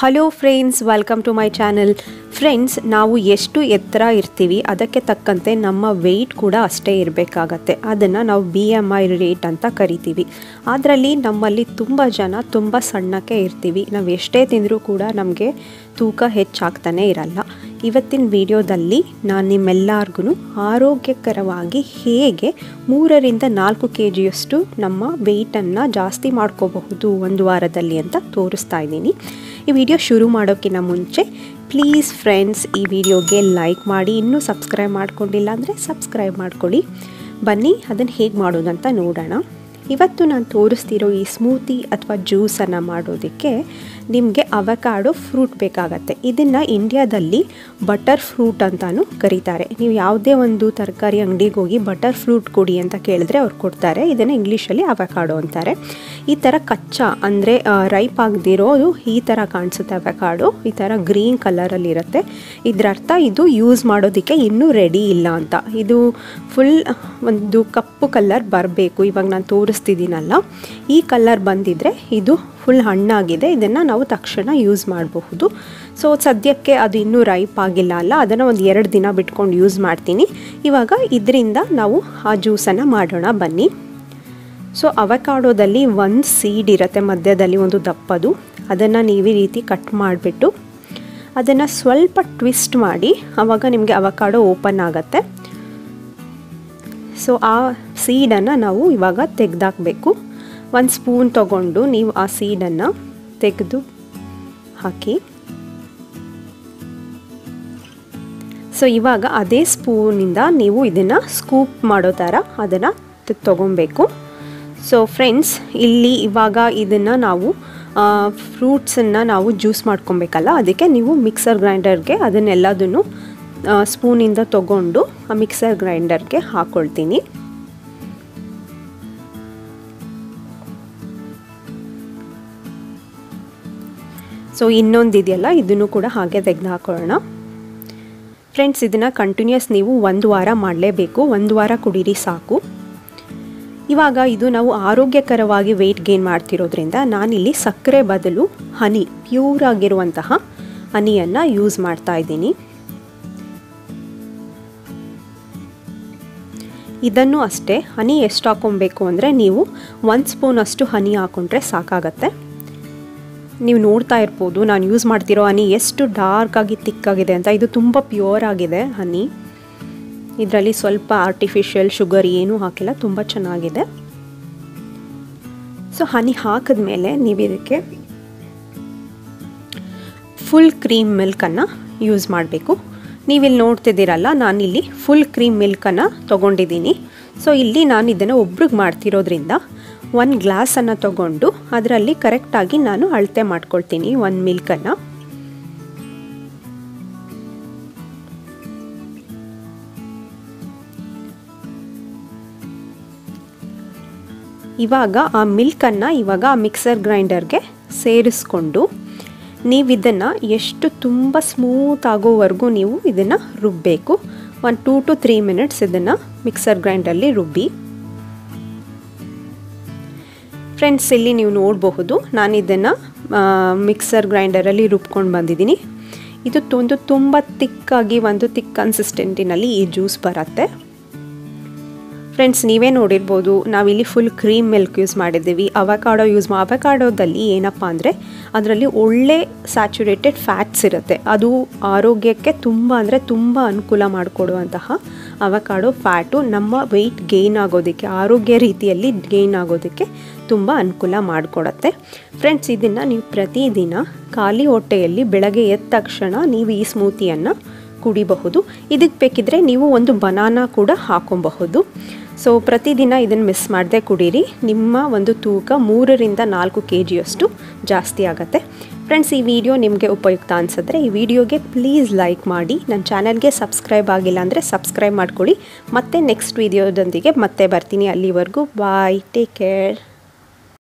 Hello friends welcome to my channel friends ನಾವು ಎಷ್ಟು ಎತ್ತರ ಇರ್ತೀವಿ, ಅದಕ್ಕೆ ತಕ್ಕಂತೆ ನಮ್ಮ ವೆಯ್ಟ್ ಕೂಡ ಅಷ್ಟೇ ಇರಬೇಕಾಗತ್ತೆ. ಅದನ್ನು ನಾವು ಬಿ ಎಂ ಐ ರೇಟ್ ಅಂತ ಕರಿತೀವಿ. ಅದರಲ್ಲಿ ನಮ್ಮಲ್ಲಿ ತುಂಬ ಜನ ತುಂಬ ಸಣ್ಣಕ್ಕೆ ಇರ್ತೀವಿ. ನಾವು ಎಷ್ಟೇ ತಿಂದರೂ ಕೂಡ ನಮಗೆ ತೂಕ ಹೆಚ್ಚಾಗ್ತಾನೆ ಇರಲ್ಲ. ಇವತ್ತಿನ ವಿಡಿಯೋದಲ್ಲಿ ನಾನು ನಿಮ್ಮೆಲ್ಲರಿಗೂ ಆರೋಗ್ಯಕರವಾಗಿ ಹೇಗೆ ಮೂರರಿಂದ ನಾಲ್ಕು ಕೆ ಜಿಯಷ್ಟು ನಮ್ಮ ವೆಯ್ಟನ್ನು ಜಾಸ್ತಿ ಮಾಡ್ಕೋಬಹುದು ಒಂದು ವಾರದಲ್ಲಿ ಅಂತ ತೋರಿಸ್ತಾ ಇದ್ದೀನಿ. ಈ ವಿಡಿಯೋ ಶುರು ಮಾಡೋಕ್ಕಿಂತ ಮುಂಚೆ ಪ್ಲೀಸ್ ಫ್ರೆಂಡ್ಸ್, ಈ ವಿಡಿಯೋಗೆ ಲೈಕ್ ಮಾಡಿ, ಇನ್ನೂ ಸಬ್ಸ್ಕ್ರೈಬ್ ಮಾಡ್ಕೊಂಡಿಲ್ಲ ಅಂದರೆ ಸಬ್ಸ್ಕ್ರೈಬ್ ಮಾಡ್ಕೊಳ್ಳಿ. ಬನ್ನಿ, ಅದನ್ನು ಹೇಗೆ ಮಾಡೋದಂತ ನೋಡೋಣ. ಇವತ್ತು ನಾನು ತೋರಿಸ್ತಿರೋ ಈ ಸ್ಮೂತಿ ಅಥವಾ ಜ್ಯೂಸನ್ನು ಮಾಡೋದಕ್ಕೆ ನಿಮಗೆ ಅವಕಾಡೋ ಫ್ರೂಟ್ ಬೇಕಾಗತ್ತೆ. ಇದನ್ನು ಇಂಡಿಯಾದಲ್ಲಿ ಬಟರ್ ಫ್ರೂಟ್ ಅಂತಲೂ ಕರೀತಾರೆ. ನೀವು ಯಾವುದೇ ಒಂದು ತರಕಾರಿ ಅಂಗಡಿಗೆ ಹೋಗಿ ಬಟರ್ ಫ್ರೂಟ್ ಕೊಡಿ ಅಂತ ಕೇಳಿದ್ರೆ ಅವ್ರು ಕೊಡ್ತಾರೆ. ಇದನ್ನು ಇಂಗ್ಲೀಷಲ್ಲಿ ಅವಕಾಡೋ ಅಂತಾರೆ. ಈ ಥರ ಕಚ್ಚಾ ಅಂದರೆ ರೈಪ್ ಆಗದಿರೋದು ಈ ಥರ ಕಾಣಿಸುತ್ತೆ ಅವಕಾಡೋ. ಈ ಥರ ಗ್ರೀನ್ ಕಲರಲ್ಲಿ ಇರುತ್ತೆ. ಇದರ ಅರ್ಥ ಇದು ಯೂಸ್ ಮಾಡೋದಕ್ಕೆ ಇನ್ನೂ ರೆಡಿ ಇಲ್ಲ ಅಂತ. ಇದು ಫುಲ್ ಒಂದು ಕಪ್ಪು ಕಲರ್ ಬರಬೇಕು. ಇವಾಗ ನಾನು ತೋರಿಸ್ತಿದ್ದೀನಲ್ಲ ಈ ಕಲ್ಲರ್ ಬಂದಿದ್ದರೆ ಇದು ಫುಲ್ ಹಣ್ಣಾಗಿದೆ. ಇದನ್ನು ನಾವು ತಕ್ಷಣ ಯೂಸ್ ಮಾಡಬಹುದು. ಸೊ ಸದ್ಯಕ್ಕೆ ಅದು ಇನ್ನೂ ರೈಪ್ ಆಗಿಲ್ಲ ಅಲ್ಲ, ಅದನ್ನು ಒಂದು ಎರಡು ದಿನ ಬಿಟ್ಕೊಂಡು ಯೂಸ್ ಮಾಡ್ತೀನಿ. ಇವಾಗ ಇದರಿಂದ ನಾವು ಆ ಜ್ಯೂಸನ್ನು ಮಾಡೋಣ, ಬನ್ನಿ. ಸೊ ಅವಕಾಡೋದಲ್ಲಿ ಒಂದು ಸೀಡ್ ಇರುತ್ತೆ, ಮಧ್ಯದಲ್ಲಿ ಒಂದು ದಪ್ಪದು. ಅದನ್ನು ನೀವು ಈ ರೀತಿ ಕಟ್ ಮಾಡಿಬಿಟ್ಟು ಅದನ್ನು ಸ್ವಲ್ಪ ಟ್ವಿಸ್ಟ್ ಮಾಡಿ ಆವಾಗ ನಿಮಗೆ ಅವಕಾಡೋ ಓಪನ್ ಆಗುತ್ತೆ. ಸೊ ಆ ಸೀಡನ್ನು ನಾವು ಇವಾಗ ತೆಗೆದಾಕಬೇಕು. ಒಂದು ಸ್ಪೂನ್ ತಗೊಂಡು ನೀವು ಆ ಸೀಡನ್ನು ತೆಗೆದು ಹಾಕಿ. ಸೊ ಇವಾಗ ಅದೇ ಸ್ಪೂನಿಂದ ನೀವು ಇದನ್ನು ಸ್ಕೂಪ್ ಮಾಡೋ ಥರ ಅದನ್ನು ತಗೊಬೇಕು. ಸೊ ಫ್ರೆಂಡ್ಸ್ ಇಲ್ಲಿ ಇವಾಗ ಇದನ್ನು ನಾವು ಫ್ರೂಟ್ಸನ್ನು ನಾವು ಜ್ಯೂಸ್ ಮಾಡ್ಕೊಬೇಕಲ್ಲ, ಅದಕ್ಕೆ ನೀವು ಮಿಕ್ಸರ್ ಗ್ರೈಂಡರ್ಗೆ ಅದನ್ನೆಲ್ಲದನ್ನು ಸ್ಪೂನಿಂದ ತಗೊಂಡು ಆ ಮಿಕ್ಸರ್ ಗ್ರೈಂಡರ್ಗೆ ಹಾಕ್ಕೊಳ್ತೀನಿ ಸೊ ಇನ್ನೊಂದು ಇದೆಯಲ್ಲ ಇದನ್ನು ಕೂಡ ಹಾಗೆ ತೆಗೆದು ಹಾಕೊಳ್ಳೋಣ. ಫ್ರೆಂಡ್ಸ್ ಇದನ್ನು ಕಂಟಿನ್ಯೂಸ್ ನೀವು ಒಂದು ವಾರ ಮಾಡಲೇಬೇಕು. ಒಂದು ವಾರ ಕುಡೀರಿ ಸಾಕು. ಇವಾಗ ಇದು ನಾವು ಆರೋಗ್ಯಕರವಾಗಿ ವೆಯ್ಟ್ ಗೇನ್ ಮಾಡ್ತಿರೋದ್ರಿಂದ ನಾನಿಲ್ಲಿ ಸಕ್ಕರೆ ಬದಲು ಹನಿ ಪ್ಯೂರ್ ಆಗಿರುವಂತಹ ಹನಿಯನ್ನು ಯೂಸ್ ಮಾಡ್ತಾ ಇದ್ದೀನಿ. ಇದನ್ನು ಅಷ್ಟೇ, ಹನಿ ಎಷ್ಟು ಹಾಕೊಬೇಕು ಅಂದರೆ ನೀವು ಒಂದು ಸ್ಪೂನಷ್ಟು ಹನಿ ಹಾಕೊಂಡ್ರೆ ಸಾಕಾಗತ್ತೆ. ನೀವು ನೋಡ್ತಾ ಇರ್ಬೋದು, ನಾನು ಯೂಸ್ ಮಾಡ್ತಿರೋ ಹನಿ ಎಷ್ಟು ಡಾರ್ಕ್ ಆಗಿ ತಿಕ್ಕಾಗಿದೆ ಅಂತ. ಇದು ತುಂಬ ಪ್ಯೂರ್ ಆಗಿದೆ ಹನಿ. ಇದರಲ್ಲಿ ಸ್ವಲ್ಪ ಆರ್ಟಿಫಿಷಿಯಲ್ ಶುಗರ್ ಏನೂ ಹಾಕಿಲ್ಲ, ತುಂಬ ಚೆನ್ನಾಗಿದೆ. ಸೊ ಹನಿ ಹಾಕಿದ್ಮೇಲೆ ನೀವು ಇದಕ್ಕೆ ಫುಲ್ ಕ್ರೀಮ್ ಮಿಲ್ಕನ್ನು ಯೂಸ್ ಮಾಡಬೇಕು. ನೀವಿಲ್ಲಿ ನೋಡ್ತಿದ್ದೀರಲ್ಲ, ನಾನಿಲ್ಲಿ ಫುಲ್ ಕ್ರೀಮ್ ಮಿಲ್ಕನ್ನು ತೊಗೊಂಡಿದ್ದೀನಿ. ಸೊ ಇಲ್ಲಿ ನಾನು ಇದನ್ನು ಒಬ್ರಿಗೆ ಮಾಡ್ತಿರೋದ್ರಿಂದ ಒಂದು ಗ್ಲಾಸನ್ನು ತಗೊಂಡು ಅದರಲ್ಲಿ ಕರೆಕ್ಟಾಗಿ ನಾನು ಅಳತೆ ಮಾಡ್ಕೊಳ್ತೀನಿ ಒಂದು ಮಿಲ್ಕನ್ನು ಇವಾಗ ಆ ಮಿಲ್ಕನ್ನು ಇವಾಗ ಆ ಮಿಕ್ಸರ್ ಗ್ರೈಂಡರ್ಗೆ ಸೇರಿಸ್ಕೊಂಡು ನೀವು ಇದನ್ನು ಎಷ್ಟು ತುಂಬ ಸ್ಮೂತ್ ಆಗೋವರೆಗೂ ನೀವು ಇದನ್ನು ರುಬ್ಬಬೇಕು ಒಂದು ಟೂ ಟು ತ್ರೀ ಮಿನಿಟ್ಸ್ ಇದನ್ನು ಮಿಕ್ಸರ್ ಗ್ರೈಂಡಲ್ಲಿ ರುಬ್ಬಿ. ಫ್ರೆಂಡ್ಸ್ ಇಲ್ಲಿ ನೀವು ನೋಡಬಹುದು, ನಾನು ಇದನ್ನು ಮಿಕ್ಸರ್ ಗ್ರೈಂಡರಲ್ಲಿ ರುಬ್ಕೊಂಡು ಬಂದಿದ್ದೀನಿ. ಇದು ಒಂದು ತುಂಬ ತಿಕ್ಕಾಗಿ, ಒಂದು ತಿಕ್ ಕನ್ಸಿಸ್ಟೆಂಟಿನಲ್ಲಿ ಈ ಜ್ಯೂಸ್ ಬರುತ್ತೆ. ಫ್ರೆಂಡ್ಸ್ ನೀವೇ ನೋಡಿರ್ಬೋದು, ನಾವಿಲ್ಲಿ ಫುಲ್ ಕ್ರೀಮ್ ಮಿಲ್ಕ್ ಯೂಸ್ ಮಾಡಿದ್ದೀವಿ. ಅವಕಾಡೋ ಯೂಸ್ ಮಾ ಅವಕಾಡೋದಲ್ಲಿ ಏನಪ್ಪ ಅಂದರೆ, ಅದರಲ್ಲಿ ಒಳ್ಳೆ ಸ್ಯಾಚುರೇಟೆಡ್ ಫ್ಯಾಟ್ಸ್ ಇರುತ್ತೆ. ಅದು ಆರೋಗ್ಯಕ್ಕೆ ತುಂಬ ಅಂದರೆ ತುಂಬ ಅನುಕೂಲ ಮಾಡಿಕೊಡುವಂತಹ ಅವಕಾಡೋ ಫ್ಯಾಟು ನಮ್ಮ ವೆಯ್ಟ್ ಗೇನ್ ಆಗೋದಕ್ಕೆ, ಆರೋಗ್ಯ ರೀತಿಯಲ್ಲಿ ಗೇನ್ ಆಗೋದಕ್ಕೆ ತುಂಬ ಅನುಕೂಲ ಮಾಡಿಕೊಡತ್ತೆ. ಫ್ರೆಂಡ್ಸ್ ಇದನ್ನು ನೀವು ಪ್ರತಿದಿನ ಖಾಲಿ ಹೊಟ್ಟೆಯಲ್ಲಿ ಬೆಳಗ್ಗೆ ಎದ್ದ ತಕ್ಷಣ ನೀವು ಈ ಸ್ಮೂತಿಯನ್ನು ಕುಡಿಬಹುದು. ಇದಕ್ಕೆ ಬೇಕಿದ್ರೆ ನೀವು ಒಂದು ಬನಾನ ಕೂಡ ಹಾಕೊಬಹುದು. ಸೊ ಪ್ರತಿದಿನ ಇದನ್ನು ಮಿಸ್ ಮಾಡದೆ ಕುಡೀರಿ. ನಿಮ್ಮ ಒಂದು ತೂಕ ಮೂರರಿಂದ ನಾಲ್ಕು ಕೆ ಜಿಯಷ್ಟು ಜಾಸ್ತಿ ಆಗುತ್ತೆ. ಫ್ರೆಂಡ್ಸ್, ಈ ವಿಡಿಯೋ ನಿಮಗೆ ಉಪಯುಕ್ತ ಅನಿಸಿದ್ರೆ ಈ ವಿಡಿಯೋಗೆ ಪ್ಲೀಸ್ ಲೈಕ್ ಮಾಡಿ. ನನ್ನ ಚಾನಲ್ಗೆ ಸಬ್ಸ್ಕ್ರೈಬ್ ಆಗಿಲ್ಲ ಅಂದರೆ ಸಬ್ಸ್ಕ್ರೈಬ್ ಮಾಡ್ಕೊಳ್ಳಿ. ಮತ್ತೆ ನೆಕ್ಸ್ಟ್ ವಿಡಿಯೋದೊಂದಿಗೆ ಮತ್ತೆ ಬರ್ತೀನಿ. ಅಲ್ಲಿವರೆಗೂ ಬಾಯ್ ಟೇಕ್ ಕೇರ್